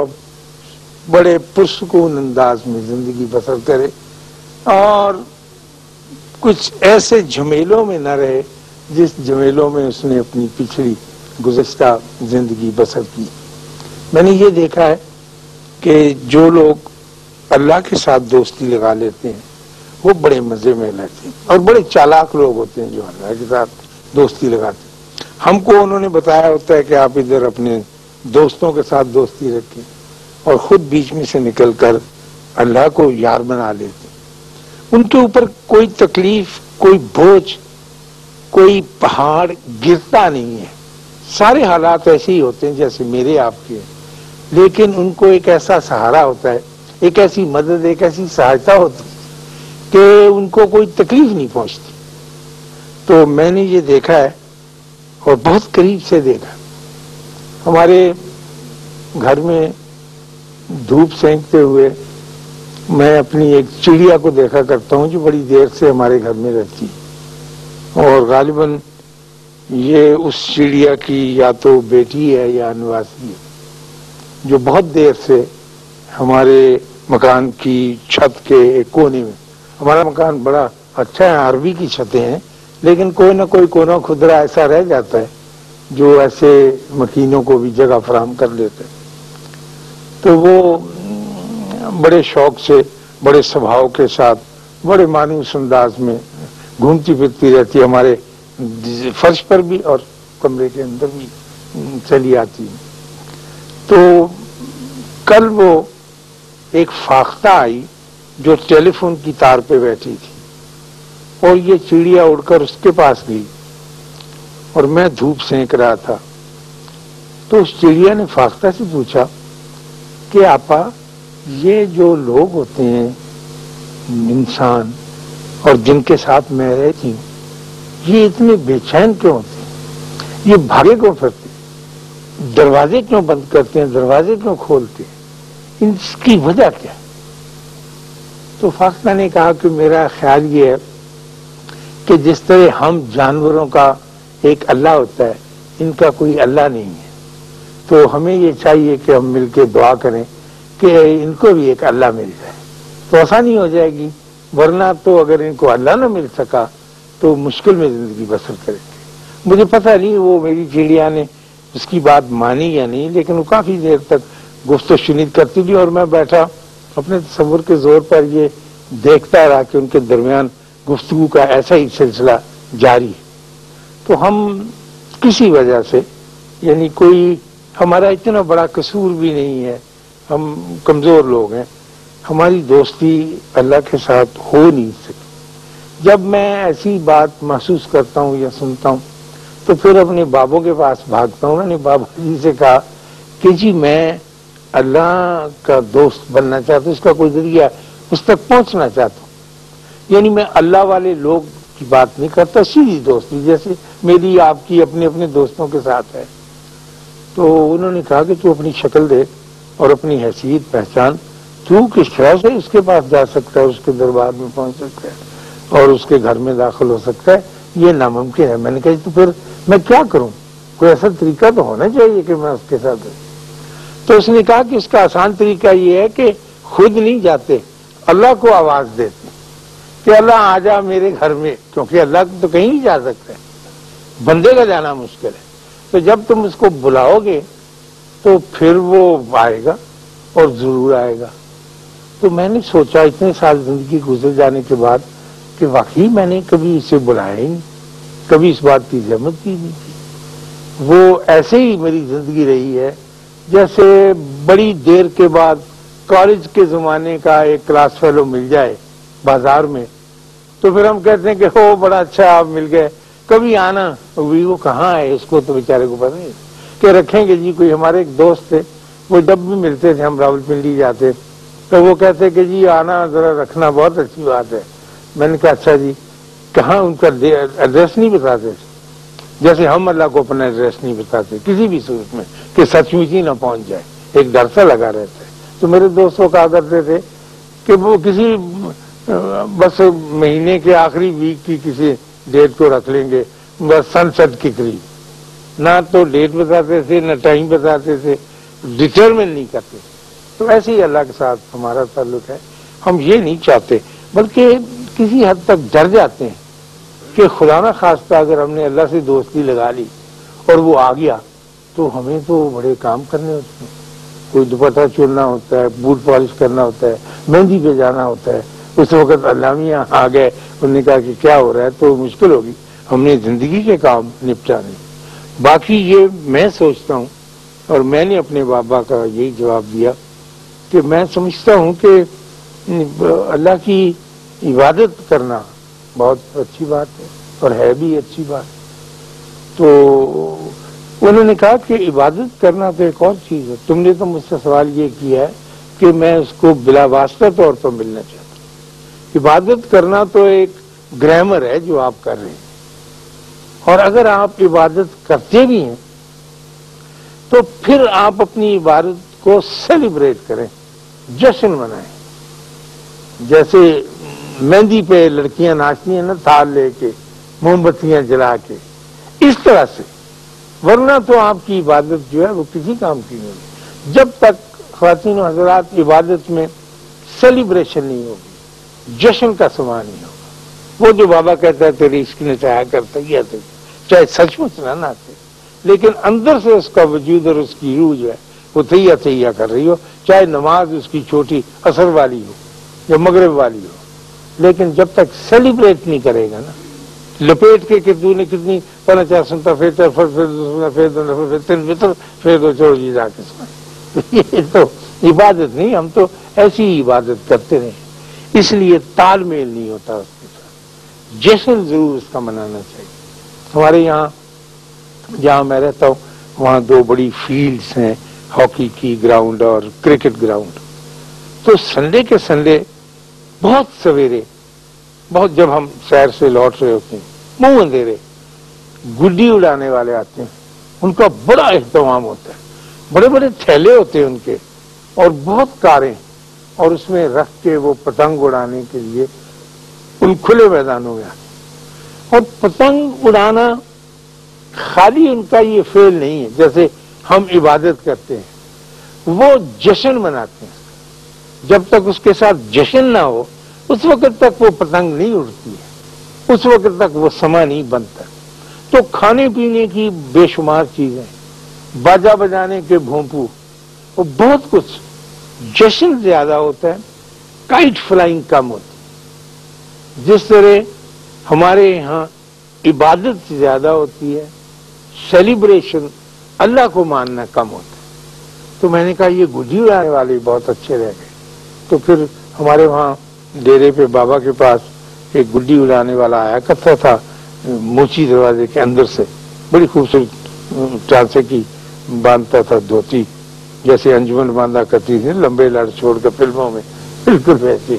اب بڑے پرسکون انداز میں زندگی بسر کرے اور کچھ ایسے جھمیلوں میں نہ رہے جس جھمیلوں میں اس نے اپنی پچھلی گزشتہ زندگی بسر کی۔ میں نے یہ دیکھا ہے کہ جو لوگ اللہ کے ساتھ دوستی لگا لیتے ہیں، وہ بڑے مزے میں رہتے ہیں اور بڑے چالاک لوگ ہوتے ہیں جو اللہ کے ساتھ دوستی لگاتے ہیں۔ ہم کو انہوں نے بتایا ہوتا ہے کہ آپ ادھر اپنے دوستوں کے ساتھ دوستی رکھیں اور خود بیچ میں سے نکل کر اللہ کو یار بنا لیتے ان کے اوپر کوئی تکلیف، کوئی بوجھ، کوئی پہاڑ گرتا نہیں ہے۔ سارے حالات ایسے ہی ہوتے ہیں جیسے میرے آپ کے۔ لیکن ان کو ایک ایسا سہارا ہوتا ہے، ایک ایسی مدد، ایک ایسی سہایتا ہوتی کہ ان کو کوئی تکلیف نہیں پہنچتی۔ تو میں نے یہ دیکھا ہے اور بہت قریب سے دیکھا ہمارے گھر میں دھوپ سینکتے ہوئے میں اپنی ایک چڑیا کو دیکھا کرتا ہوں جو بڑی دیر سے ہمارے گھر میں رہتی اور غالباً یہ اس چڑیا کی یا تو بیٹی ہے یا انواسی ہے جو بہت دیر سے ہمارے مکان کی چھت کے ایک کونے میں، ہمارا مکان بڑا اچھا ہے، عربی کی چھتیں ہیں، لیکن کوئی نہ کوئی کونا خدرا ایسا رہ جاتا ہے جو ایسے مکینوں کو بھی جگہ فراہم کر لیتے تو وہ بڑے شوق سے، بڑے سبھاؤ کے ساتھ، بڑے مانوس انداز میں گھومتی پھرتی رہتی ہمارے فرش پر بھی اور کمرے کے اندر بھی چلی آتی تو کل وہ ایک فاختہ آئی جو ٹیلی فون کی تار پہ بیٹھی تھی اور یہ چڑیا اڑ کر اس کے پاس گئی۔ اور میں دھوپ سینک رہا تھا۔ تو اس چڑیا نے فاختہ سے پوچھا کہ آپا، یہ جو لوگ ہوتے ہیں، انسان اور جن کے ساتھ میں رہتی ہوں، یہ اتنے بے چین کیوں ہوتے ہیں؟ یہ بھاگے کیوں پھرتے دروازے کیوں بند کرتے ہیں؟ دروازے کیوں کھولتے ہیں؟ اس کی وجہ کیا تو فاختہ نے کہا کہ میرا خیال یہ ہے کہ جس طرح ہم جانوروں کا ایک اللہ ہوتا ہے، ان کا کوئی اللہ نہیں ہے۔ تو ہمیں یہ چاہیے کہ ہم مل کے دعا کریں کہ ان کو بھی ایک اللہ مل جائے۔ تو آسانی ہو جائے گی، ورنہ تو اگر ان کو اللہ نہ مل سکا تو مشکل میں زندگی بسر کریں۔ گے مجھے پتہ نہیں وہ میری چڑیا نے اس کی بات مانی یا نہیں، لیکن وہ کافی دیر تک گفت و شنید کرتی تھی اور میں بیٹھا اپنے تصور کے زور پر یہ دیکھتا رہا کہ ان کے درمیان گفتگو کا ایسا ہی سلسلہ جاری ہے۔ تو ہم کسی وجہ سے یعنی کوئی ہمارا اتنا بڑا قصور بھی نہیں ہے، ہم کمزور لوگ ہیں، ہماری دوستی اللہ کے ساتھ ہو نہیں سکی جب میں ایسی بات محسوس کرتا ہوں یا سنتا ہوں، تو پھر اپنے بابوں کے پاس بھاگتا ہوں۔ میں نے بابا جی سے کہا کہ جی میں اللہ کا دوست بننا چاہتا ہوں، اس کا کوئی ذریعہ اس تک پہنچنا چاہتا ہوں۔ یعنی میں اللہ والے لوگ کی بات نہیں کرتا، سیدھی دوستی، جیسے میری آپ کی اپنے اپنے دوستوں کے ساتھ ہے۔ تو انہوں نے کہا کہ تو اپنی شکل دیکھ اور اپنی حیثیت پہچان، تو کس طرح سے اس کے پاس جا سکتا ہے، اس کے دربار میں پہنچ سکتا ہے اور اس کے گھر میں داخل ہو سکتا ہے، یہ ناممکن ہے۔ میں نے کہا تو پھر میں کیا کروں؟ کوئی ایسا طریقہ تو ہونا چاہیے کہ میں اس کے ساتھ تو اس نے کہا کہ اس کا آسان طریقہ یہ ہے کہ خود نہیں جاتے، اللہ کو آواز دیتے۔ کہ اللہ آ جا میرے گھر میں، کیونکہ اللہ تو کہیں نہیں جا سکتا ہے۔ بندے کا جانا مشکل ہے۔ تو جب تم اس کو بلاؤ گے، تو پھر وہ آئے گا اور ضرور آئے گا۔ تو میں نے سوچا، اتنے سال زندگی گزر جانے کے بعد کہ واقعی میں نے کبھی اسے بلایا ہی نہیں، کبھی اس بات کی زحمت کی نہیں تھی وہ ایسے ہی میری زندگی رہی ہے، جیسے بڑی دیر کے بعد کالج کے زمانے کا ایک کلاس فیلو مل جائے۔ بازار میں، تو پھر ہم کہتے ہیں کہ ہو بڑا اچھا آپ مل گئے۔ کبھی آنا وہ کہاں ہے؟ اس کو تو بیچارے کو پتہ نہیں۔ کہ رکھیں گے جی کوئی ہمارے ایک دوست تھے، وہ جب بھی ملتے تھے، ہم راول پنڈی جاتے۔ تو وہ کہتے کہ جی آنا، ذرا رکھنا، بہت اچھی بات ہے۔ میں نے کہا اچھا جی کہاں ان کا ایڈریس نہیں بتاتے؟ جیسے ہم اللہ کو اپنا ایڈریس نہیں بتاتے، کسی بھی صورت میں، کہ سچ مچ ہی نہ پہنچ جائے۔ ایک ڈر سا لگا رہتا ہے۔ تو میرے دوستوں کہا کرتے تھے کہ وہ کسی بس مہینے کے آخری ویک کی کسی ڈیٹ کو رکھ لیں گے، بس سن سٹ کے قریب۔ نہ تو ڈیٹ بتاتے تھے، نہ ٹائم بتاتے تھے ڈٹرمن نہیں کرتے۔ تو ایسے ہی اللہ کے ساتھ ہمارا تعلق ہے۔ ہم یہ نہیں چاہتے، بلکہ کسی حد تک ڈر جاتے ہیں کہ خدا نہ خاص اگر ہم نے اللہ سے دوستی لگا لی اور وہ آ گیا، تو ہمیں تو بڑے کام کرنے ہوتے ہیں۔ کوئی دوپٹہ چننا ہوتا ہے، بوٹ پالش کرنا ہوتا ہے، مہندی پہ جانا ہوتا ہے۔ اس وقت علامیہ آ گئے انہوں نے کہا کہ کیا ہو رہا ہے؟ تو مشکل ہوگی، ہم نے زندگی کے کام نپٹانے۔ باقی یہ میں سوچتا ہوں، اور میں نے اپنے بابا کا یہی جواب دیا کہ میں سمجھتا ہوں کہ اللہ کی عبادت کرنا بہت اچھی بات ہے، اور ہے بھی اچھی بات۔ تو انہوں نے کہا کہ عبادت کرنا تو ایک اور چیز ہے۔ تم نے تو مجھ سے سوال یہ کیا ہے کہ میں اس کو بلا واسطہ طور پر ملنا چاہتا ہوں۔ عبادت کرنا تو ایک گرامر ہے جو آپ کر رہے ہیں۔ اور اگر آپ عبادت کرتے بھی ہیں، تو پھر آپ اپنی عبادت کو سیلیبریٹ کریں، جشن منائیں۔ جیسے مہندی پہ لڑکیاں ناچتی ہیں نا تھال لے کے، موم بتیاں جلا کے۔ اس طرح سے۔ ورنہ تو آپ کی عبادت جو ہے، وہ کسی کام کی نہیں۔ ہوگی جب تک خواتین و حضرات عبادت میں سیلیبریشن نہیں ہوگی۔ جشن کا سامان نہیں ہوگا۔ وہ جو بابا کہتا ہے تیری عشق نے چاہا کرتا ہی آتے چاہے سچ مچ نہ ناتے لیکن اندر سے اس کا وجود اور اس کی روح جو ہے، وہ تیا تیا کر رہی ہو۔ چاہے نماز اس کی چھوٹی اثر والی ہو یا مغرب والی ہو۔ لیکن جب تک سیلیبریٹ نہیں کرے گا نا، لپیٹ کے کہ تو نے کتنی پہلے چار سنتا، پھر پھر پھر پھر دو دو تین متر پھر دو چھوڑ جی جا کے یہ تو عبادت نہیں، ہم تو ایسی ہی عبادت کرتے رہے۔ اس لیے تال میل نہیں ہوتا اس کے ساتھ جشن ضرور اس کا منانا چاہیے۔ ہمارے یہاں جہاں میں رہتا ہوں، وہاں دو بڑی فیلڈز ہیں، ہاکی کی گراؤنڈ اور کرکٹ گراؤنڈ۔ تو سنڈے کے سنڈے بہت سویرے، بہت جب ہم سیر سے لوٹ رہے ہوتے ہیں، منہ اندھیرے گڈی اڑانے والے آتے ہیں۔ ان کا بڑا اہتمام ہوتا ہے۔ بڑے بڑے تھیلے ہوتے ہیں ان کے اور بہت کاریں۔ اور اس میں رکھ کے وہ پتنگ اڑانے کے لیے ان کھلے میدانوں میں آتے اور پتنگ اڑانا خالی ان کا یہ فیل نہیں ہے، جیسے ہم عبادت کرتے ہیں، وہ جشن مناتے ہیں۔ جب تک اس کے ساتھ جشن نہ ہو، اس وقت تک وہ پتنگ نہیں اڑتی ہے، اس وقت تک وہ سما نہیں بنتا۔ تو کھانے پینے کی بے شمار چیزیں، باجا بجانے کے بھونپو وہ بہت کچھ۔ جشن زیادہ ہوتا ہے، کائٹ فلائنگ کم ہوتی جس طرح ہمارے یہاں عبادت زیادہ ہوتی ہے سیلیبریشن اللہ کو ماننا کم ہوتا ہے۔ تو میں نے کہا، یہ گجی اڑانے والے بہت اچھے رہ گئے۔ تو پھر ہمارے وہاں ڈیرے پہ بابا کے پاس ایک گڈی اڑانے والا آیا کرتا تھا، موچی دروازے کے اندر سے۔ بڑی خوبصورت چانسے کی باندھتا تھا دھوتی۔ جیسے انجمن باندھا کرتی تھی لمبے لڑ چھوڑ کر فلموں میں بالکل ویسے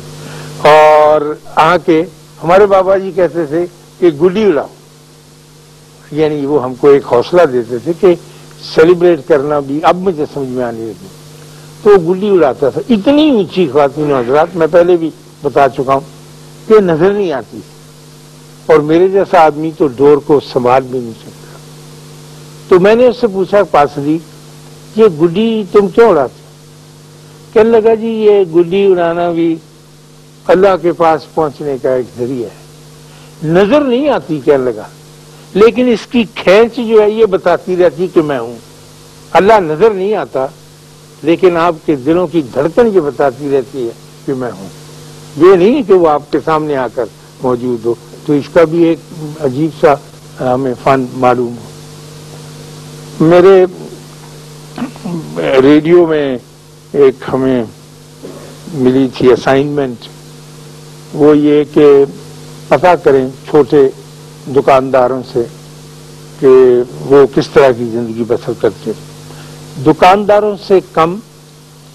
اور آ کے ہمارے بابا جی کہتے تھے کہ گڈی اڑاؤ۔ یعنی وہ ہم کو ایک حوصلہ دیتے تھے کہ سیلیبریٹ کرنا بھی اب مجھے سمجھ میں آنے لگی۔ تو وہ گلی اڑاتا تھا۔ اتنی اونچی خواتین حضرات، میں پہلے بھی بتا چکا ہوں کہ نظر نہیں آتی۔ اور میرے جیسا آدمی تو ڈور کو سنبھال بھی نہیں سکتا۔ تو میں نے اس سے پوچھا پاس دی یہ گڈی تم کیوں اڑاتے؟ کہنے لگا جی یہ گڈی اڑانا بھی اللہ کے پاس پہنچنے کا ایک ذریعہ ہے۔ نظر نہیں آتی کہنے لگا، لیکن اس کی کھینچ جو ہے یہ بتاتی رہتی کہ میں ہوں۔ اللہ نظر نہیں آتا، لیکن آپ کے دلوں کی دھڑکن یہ بتاتی رہتی ہے کہ میں ہوں۔ یہ نہیں کہ وہ آپ کے سامنے آ کر موجود ہو، تو اس کا بھی ایک عجیب سا ہمیں فن معلوم ہو۔ میرے ریڈیو میں ایک ہمیں ملی تھی اسائنمنٹ وہ یہ کہ پتا کریں چھوٹے دکانداروں سے کہ وہ کس طرح کی زندگی بسر کرتے دکانداروں سے کم،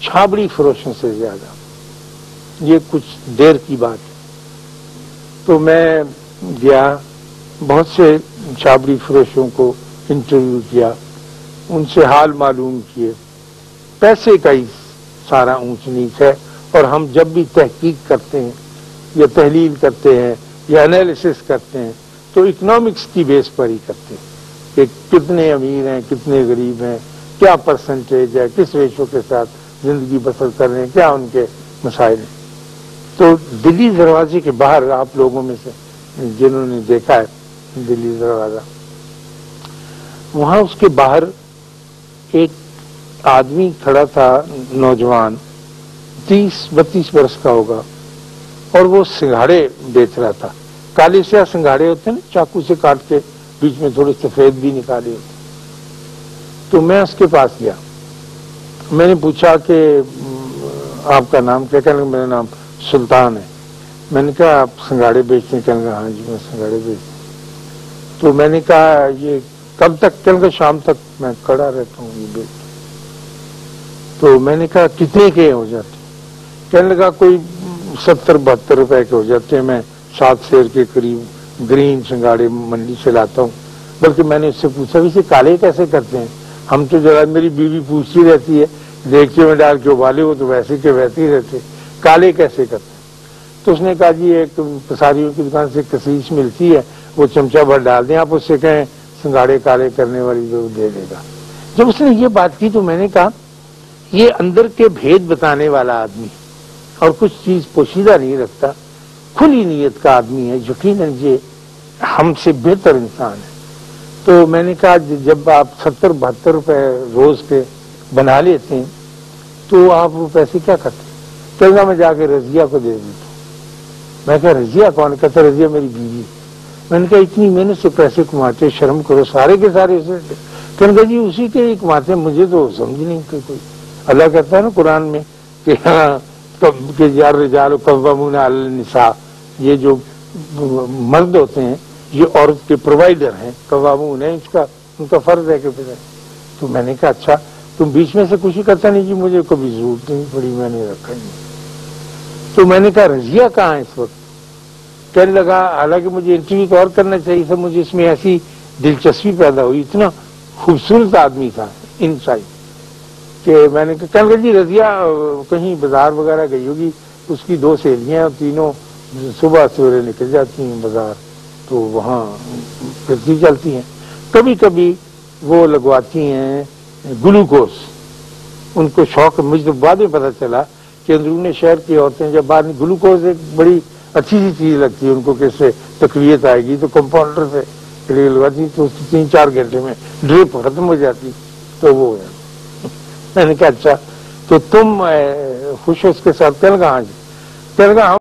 چھابڑی فروشوں سے زیادہ۔ یہ کچھ دیر کی بات ہے۔ تو میں گیا، بہت سے چھابڑی فروشوں کو انٹرویو کیا، ان سے حال معلوم کیے۔ پیسے کا ہی سارا اونچ نیچ ہے۔ اور ہم جب بھی تحقیق کرتے ہیں یا تحلیل کرتے ہیں یا انالیسس کرتے ہیں تو اکنامکس کی بیس پر ہی کرتے ہیں کہ کتنے امیر ہیں، کتنے غریب ہیں، کیا پرسنٹیج ہے، کس ریشو کے ساتھ زندگی بسر کر رہے ہیں، کیا ان کے مسائل ہیں۔ تو دلی دروازے کے باہر آپ لوگوں میں سے جنہوں نے دیکھا ہے دلی دروازہ، وہاں اس کے باہر ایک آدمی کھڑا تھا، نوجوان، تیس، بتیس برس کا ہوگا، اور وہ سنگھاڑے بیچ رہا تھا۔ کالے سیاہ سنگھاڑے ہوتے ہیں نا، چاقو سے کاٹ کے بیچ میں تھوڑے سفید بھی نکالے ہوتے تو میں اس کے پاس گیا۔ میں نے پوچھا کہ آپ کا نام کیا؟ کہنے میرا نام سلطان ہے۔ میں نے کہا، آپ سنگاڑے بیچتے ہیں؟ کہنے ہاں جی میں سنگاڑے بیچتے تو میں نے کہا، یہ کب تک کہنے کا شام تک میں کڑا رہتا ہوں، یہ بیچ تو میں نے کہا، کتنے کے ہو جاتے? کہنے لگا، کوئی ستر بہتر روپے کے ہو جاتے ہیں، میں سات شیر کے قریب گرین سنگاڑے منڈی سے لاتا ہوں. بلکہ میں نے اس سے پوچھا اسے کالے کیسے کرتے ہیں؟ ہم تو ذرا میری بیوی پوچھتی رہتی ہے دیکھتے میں ڈال کے ابالے ہو تو ویسے کے ویسے ہی رہتے کالے کیسے کرتے تو اس نے کہا جی ایک پساریوں کی دکان سے کسیش ملتی ہے، وہ چمچہ بھر ڈال دیں، آپ اس سے کہیں سنگاڑے کالے کرنے والی جو دے دے گا. جب اس نے یہ بات کی تو میں نے کہا یہ اندر کے بھید بتانے والا آدمی اور کچھ چیز پوشیدہ نہیں رکھتا، کھلی نیت کا آدمی ہے، یقیناً یہ ہم سے بہتر انسان ہے۔ تو میں نے کہا جی، جب آپ ستر، بہتر روپے روز کے بنا لیتے ہیں، تو آپ وہ پیسے کیا کرتے چلنا میں جا کے رضیہ کو دے دیتا میں کہا، رضیہ کون؟ کہتا رضیہ میری بیوی میں نے کہا، اتنی محنت سے پیسے کماتے، شرم کرو، سارے کے سارے کہنے کہا جی اسی کے ہی کماتے مجھے تو سمجھ نہیں کہ کوئی اللہ کہتا ہے نا قرآن میں کہ ہاں یار رجال قوامون علی النساء، یہ جو مرد ہوتے ہیں، یہ عورت کے پرووائڈر ہیں، قوامون ہیں، اس کا، ان کا فرض ہے کہ تو میں نے کہا اچھا تم بیچ میں سے کچھ ہی کرتا نہیں جی مجھے کبھی ضرورت نہیں پڑی میں نے رکھا نہیں۔ تو میں نے کہا، رضیہ کہاں ہے اس وقت؟ کہنے لگا، حالانکہ مجھے انٹرویو تو اور کرنا چاہیے تھا، مجھے اس میں ایسی دلچسپی پیدا ہوئی، اتنا خوبصورت آدمی تھا انسائٹ کہ میں نے کہا کہ جی رضیہ، کہیں بازار وغیرہ گئی ہوگی، اس کی دو سہیلیاں تینوں صبح سویرے نکل جاتی ہیں بازار، تو وہاں پھرتی چلتی ہیں۔ کبھی کبھی وہ لگواتی ہیں گلوکوز۔ ان کو شوق مجھے تو بعد میں پتا چلا کہ اندرون شہر کی عورتیں جب بعد میں گلوکوز، ایک بڑی اچھی سی چیز لگتی ہے ان کو کیسے تقویت آئے گی، تو کمپاؤنڈر سے لگواتی، تو تین چار گھنٹے میں ڈرپ ختم ہو جاتی، تو وہ میں نے کہا اچھا تو تم خوش ہو اس کے ساتھ تلگا ہاں جی تلگا